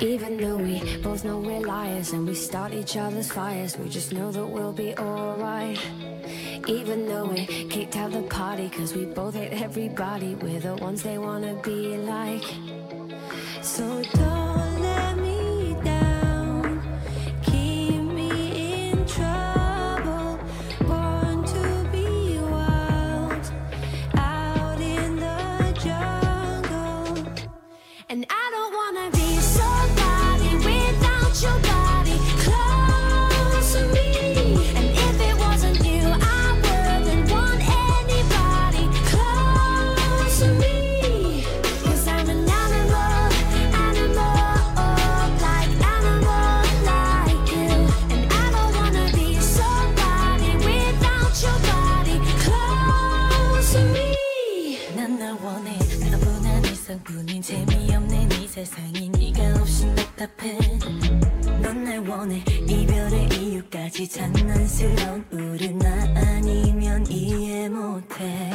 Even though we both know we're liars and we start each other's fires, we just know that we'll be alright. Even though we kicked out the party, cause we both hate everybody, we're the ones they wanna be like. 세상이 네가 없인 답답해. 넌 날 원해. 이별의 이유까지 장난스러운 우리 나 아니면 이해 못해.